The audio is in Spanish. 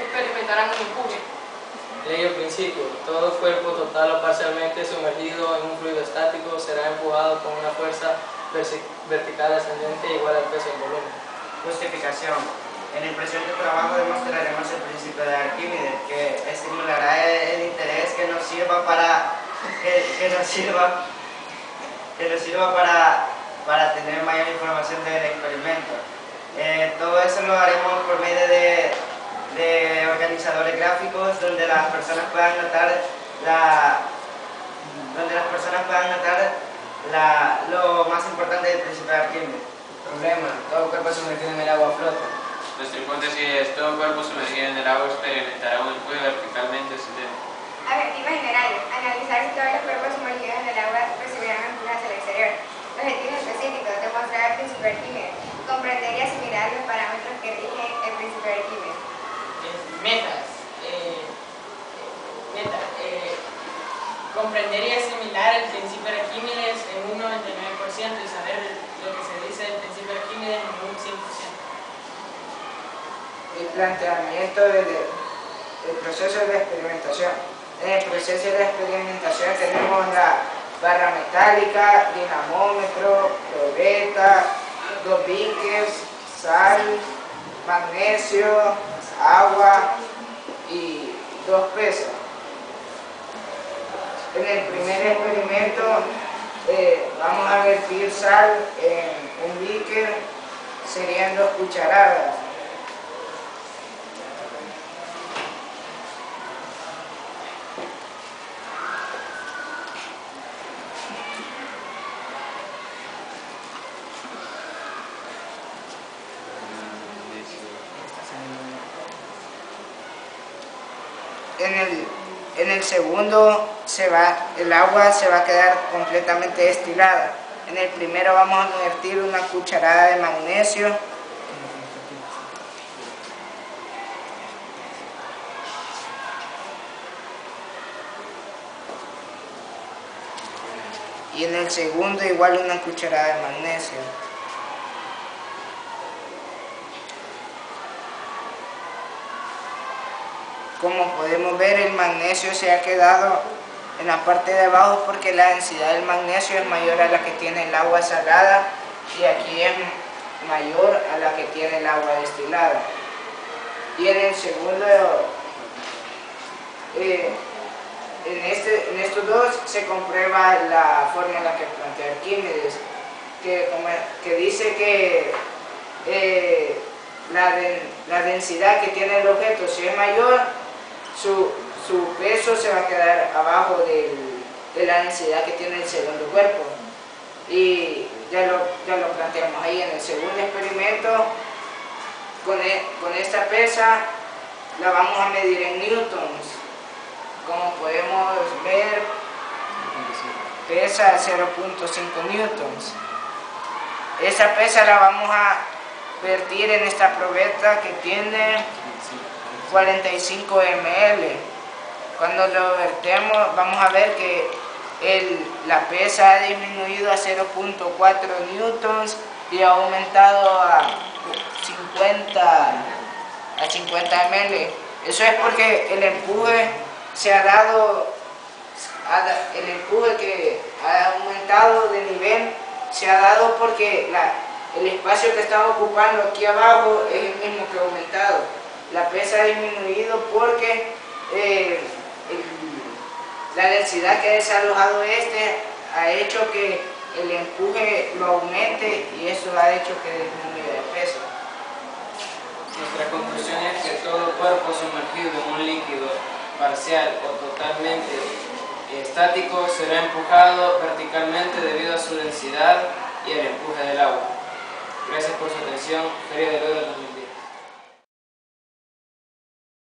experimentarán un empuje. Ley o principio. Todo cuerpo total o parcialmente sumergido en un fluido estático será empujado con una fuerza vertical ascendente igual al peso en volumen. Justificación. En el presente trabajo demostraremos el principio de Arquímedes, que estimulará el interés que nos sirva para que, que nos sirva que nos sirva para, para tener mayor información del experimento. Eh, todo eso lo haremos por medio de, de organizadores gráficos donde las personas puedan notar la donde las personas puedan notar la, lo más importante del principio de Arquímedes. Problema. Todo cuerpo sumergido en el agua flota. Nuestra hipótesis es todo cuerpo sumergido en el agua experimentará un empuje verticalmente ascendente. Objetivos generales. Analizar si todos los cuerpos sumergidos en el agua recibirán empuje hacia el exterior. Objetivos específicos. Demostrar el principio de Arquímedes. Comprender y asimilar los parámetros que rigen el principio de Arquímedes. Eh, Metas. Eh, meta. eh, comprender y asimilar el principio de Arquímedes en un 99% y saber lo que se dice del principio de Arquímedes en un 100%. El planteamiento del, proceso de experimentación. En el proceso de experimentación tenemos la barra metálica, dinamómetro, probeta, dos biques, sal, magnesio, agua y dos pesas. En el primer experimento eh, vamos a vertir sal en un beaker, serían dos cucharadas. en el, en el segundo se va, el agua se va a quedar completamente destilada. En el primero vamos a vertir una cucharada de magnesio. Y en el segundo igual una cucharada de magnesio. Como podemos ver, el magnesio se ha quedado en la parte de abajo porque la densidad del magnesio es mayor a la que tiene el agua salada y aquí es mayor a la que tiene el agua destilada. Y en el segundo, eh, en, este, en estos dos se comprueba la fórmula que plantea Arquímedes, que, que dice que eh, la, la densidad que tiene el objeto, si es mayor, su, su peso se va a quedar abajo del- de la densidad que tiene el segundo cuerpo. Y ya lo, ya lo planteamos ahí en el segundo experimento. Con, e- con esta pesa la vamos a medir en newtons. Como podemos ver, pesa 0.5 newtons. Esa pesa la vamos a vertir en esta probeta que tiene 45 ml. Cuando lo vertemos vamos a ver que el- la pesa ha disminuido a 0.4 newtons y ha aumentado a 50, a 50 ml. Eso es porque el empuje se ha dado, el empuje que ha aumentado de nivel se ha dado porque el espacio que estaba ocupando aquí abajo es el mismo que ha aumentado. La pesa ha disminuido porque eh, el- la densidad que ha desalojado este ha hecho que el empuje lo aumente y eso ha hecho que disminuya de peso. Nuestra conclusión es que todo cuerpo sumergido en un líquido parcial o totalmente estático será empujado verticalmente debido a su densidad y el empuje del agua. Gracias por su atención. Feria del Oro 2010.